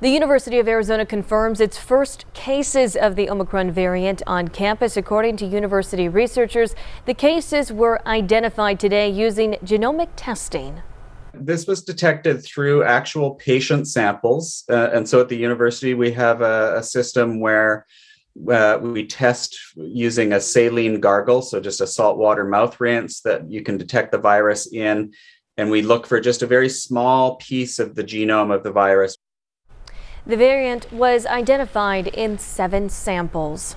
The University of Arizona confirms its first cases of the Omicron variant on campus. According to university researchers, the cases were identified today using genomic testing. This was detected through actual patient samples. Uh, and so at the university, we have a, a system where uh, we test using a saline gargle, so just a saltwater mouth rinse that you can detect the virus in. And we look for just a very small piece of the genome of the virus. The variant was identified in seven samples.